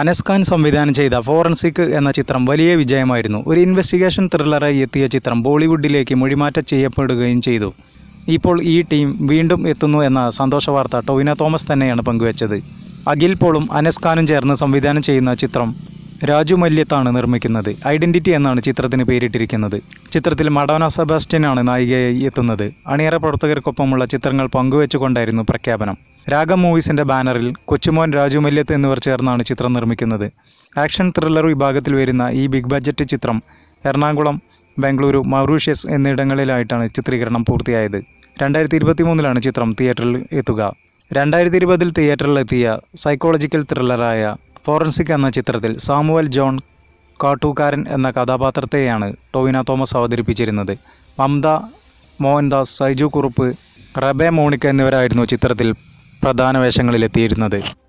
അനസ് ഖാൻ സംവിധാനം ചെയ്ത ഫോറൻസിക് എന്ന ചിത്രം വലിയ വിജയമായിരുന്നു. ഒരു ഇൻവെസ്റ്റിഗേഷൻ ത്രില്ലറായി എത്തിയ ചിത്രം ബോളിവുഡിലേക്ക് മൊഴിമാറ്റം ചെയ്യപ്പെടുകയും ചെയ്തു. ഇപ്പോൾ ഈ ടീം വീണ്ടും എത്തുന്നു എന്ന സന്തോഷ വാർത്ത ടോവിന തോമസ് തന്നെയാണ് പങ്കുവച്ചത്. അഖിൽ പോളും അനസ് ഖാനും ചേർന്ന് സംവിധാനം ചെയ്യുന്ന ചിത്രം രാജു മല്യത്താണ് നിർമ്മിക്കുന്നത്. ഐഡന്റിറ്റി എന്നാണ് ചിത്രത്തിന് പേരിട്ടിരിക്കുന്നത്. ചിത്രത്തിൽ മഡോന സെബാസ്റ്റ്യനാണ് നായികയായി എത്തുന്നത്. അണിയറ പ്രവർത്തകർക്കൊപ്പമുള്ള ചിത്രങ്ങൾ പങ്കുവെച്ചുകൊണ്ടായിരുന്നു പ്രഖ്യാപനം. രാഗം മൂവീസിന്റെ ബാനറിൽ കൊച്ചുമോൻ രാജു മല്യത്ത് എന്നിവർ ചേർന്നാണ് ചിത്രം നിർമ്മിക്കുന്നത്. ആക്ഷൻ ത്രില്ലർ വിഭാഗത്തിൽ വരുന്ന ഈ ബിഗ് ബഡ്ജറ്റ് ചിത്രം എറണാകുളം ബംഗളൂരു മൗറീഷ്യസ് എന്നിടങ്ങളിലായിട്ടാണ് ചിത്രീകരണം പൂർത്തിയായത്. രണ്ടായിരത്തി ഇരുപത്തി മൂന്നിലാണ് ചിത്രം തിയേറ്ററിൽ എത്തുക. രണ്ടായിരത്തി ഇരുപതിൽ തിയേറ്ററിലെത്തിയ സൈക്കോളജിക്കൽ ത്രില്ലറായ ഫോറൻസിക് എന്ന ചിത്രത്തിൽ സാമുവൽ ജോൺ കാട്ടൂക്കാരൻ എന്ന കഥാപാത്രത്തെയാണ് ടോവിന തോമസ് അവതരിപ്പിച്ചിരുന്നത്. മമത മോഹൻദാസ് സൈജു കുറുപ്പ് റബെ മോണിക്ക എന്നിവരായിരുന്നു ചിത്രത്തിൽ പ്രധാന വേഷങ്ങളിലെത്തിയിരുന്നത്.